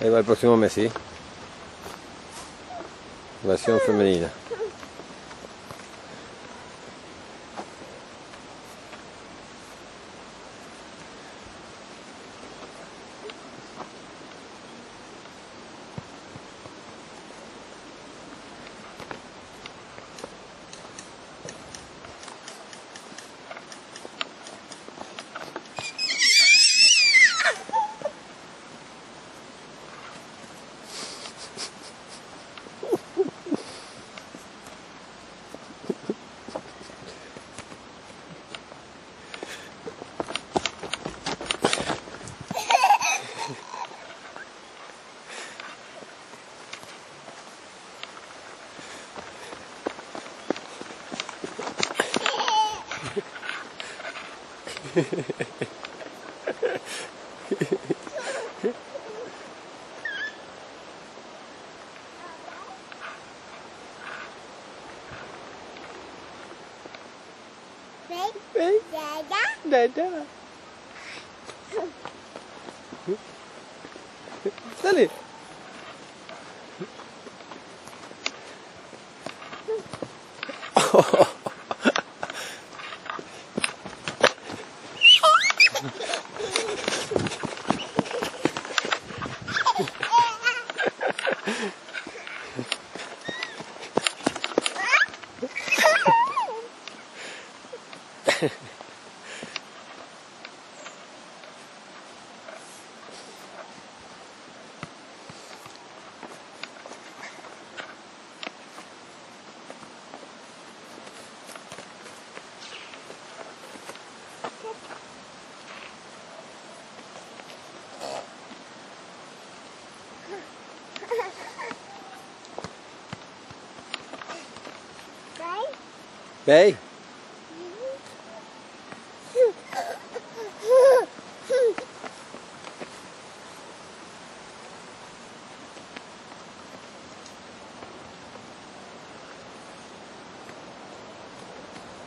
Ahí va el próximo mes, ¿sí? Versión femenina. Dada. Dale. Oh. Đây.